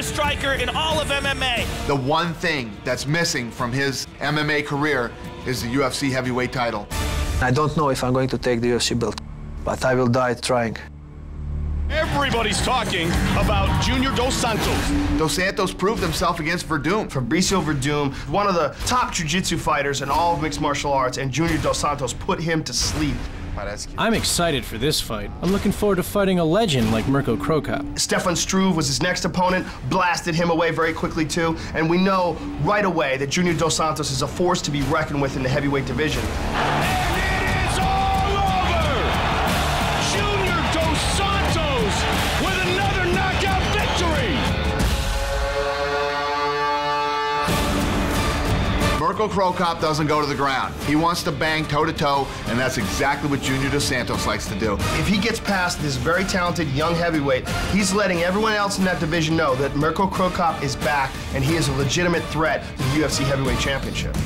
favorite striker in all of MMA. The one thing that's missing from his MMA career is the UFC heavyweight title. I don't know if I'm going to take the UFC belt, but I will die trying. Everybody's talking about Junior Dos Santos. Dos Santos proved himself against Werdum. Fabricio Werdum, one of the top jiu-jitsu fighters in all of mixed martial arts, and Junior Dos Santos put him to sleep. I'm excited for this fight. I'm looking forward to fighting a legend like Mirko Cro Cop. Stefan Struve was his next opponent, blasted him away very quickly too, and we know right away that Junior Dos Santos is a force to be reckoned with in the heavyweight division. Mirko Cro Cop doesn't go to the ground. He wants to bang toe-to-toe, and that's exactly what Junior Dos Santos likes to do. If he gets past this very talented young heavyweight, he's letting everyone else in that division know that Mirko Cro Cop is back and he is a legitimate threat to the UFC Heavyweight Championship.